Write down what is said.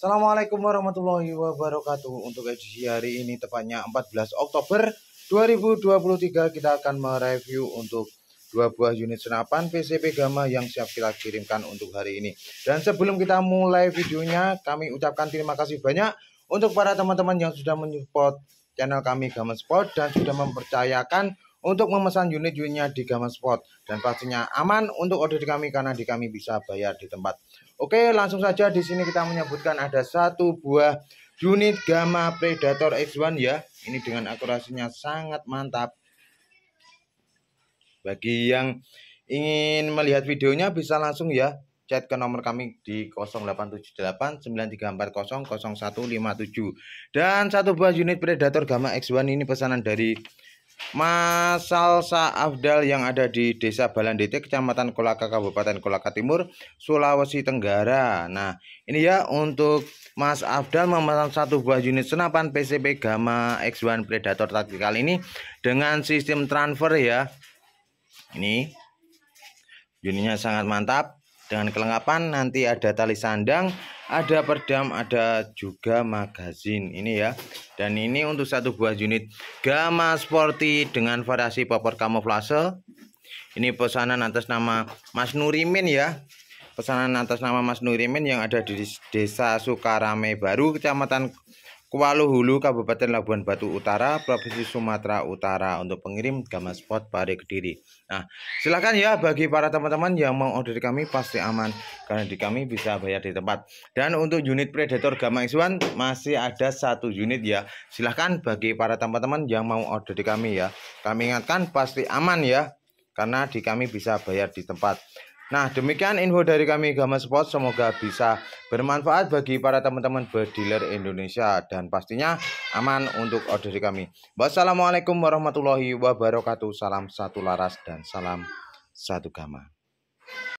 Assalamualaikum warahmatullahi wabarakatuh. Untuk edisi hari ini tepatnya 14 Oktober 2023 Kita akan mereview untuk dua buah unit senapan PCP Gamma yang siap kita kirimkan untuk hari ini. Dan sebelum kita mulai videonya Kami ucapkan terima kasih banyak Untuk para teman-teman yang sudah menyupport channel kami Gamma Sport Dan sudah mempercayakan untuk memesan unit-unitnya di Gamma Sport dan pastinya aman untuk order di kami karena di kami bisa bayar di tempat. Oke, langsung saja di sini kita menyebutkan ada satu buah unit Gamma Predator X1 ya. Ini dengan akurasinya sangat mantap. Bagi yang ingin melihat videonya bisa langsung ya chat ke nomor kami di 0878 9340 0157 dan satu buah unit Predator Gamma X1 ini pesanan dari Mas Salsa Afdal yang ada di Desa Balandete, Kecamatan Kolaka, Kabupaten Kolaka Timur, Sulawesi Tenggara. Nah, ini ya untuk Mas Afdal memesan satu buah unit senapan PCP Gamma X1 Predator Tactical ini dengan sistem transfer ya. Ini unitnya sangat mantap dengan kelengkapan nanti ada tali sandang ada perdam ada juga magazin. Ini ya. Dan ini untuk satu buah unit Gamma Sporty dengan variasi popor kamuflase. Ini pesanan atas nama Mas Nurimin ya. Pesanan atas nama Mas Nurimin yang ada di desa Sukarame Baru kecamatan Kuala Hulu, Kabupaten Labuan Batu Utara, Provinsi Sumatera Utara untuk pengirim Gamma Spot Pare Kediri. Nah, silakan ya bagi para teman-teman yang mau order di kami pasti aman karena di kami bisa bayar di tempat. Dan untuk unit Predator Gamma X1 masih ada satu unit ya. Silahkan bagi para teman-teman yang mau order di kami ya. Kami ingatkan pasti aman ya karena di kami bisa bayar di tempat. Nah, demikian info dari kami Gama Sport. Semoga bisa bermanfaat bagi para teman-teman berdealer Indonesia dan pastinya aman untuk order kami. Wassalamualaikum warahmatullahi wabarakatuh. Salam satu laras dan salam satu gama.